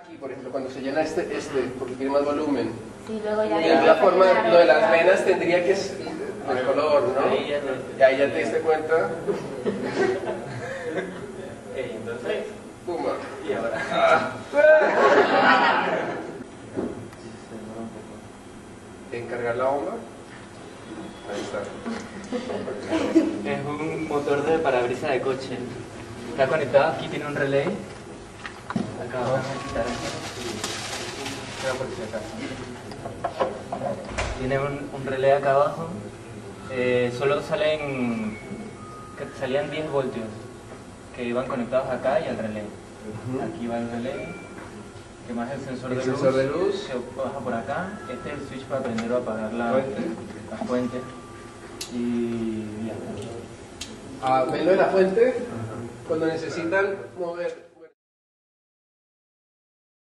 Aquí, por ejemplo, cuando se llena este, este, porque tiene más volumen. Sí, luego ya Y de alguna forma, lo de las venas tendría que ser del color, ¿no? Ahí ya no- Y ahí ya te diste cuenta. Entonces, Puma. y ahora. Encargar la bomba. Ahí está. Es un motor de parabrisas de coche. Está conectado, aquí tiene un relay. Tiene un, un relay acá abajo. Eh, solo salen. que salían 10 voltios que iban conectados acá y al relay. Aquí va el relay. Que más el sensor, El de, sensor luz, de luz. Se baja por acá. Este es el switch para prender o apagar la Fuente. la fuente. Y ya. Ah, de la fuente. Cuando necesitan mover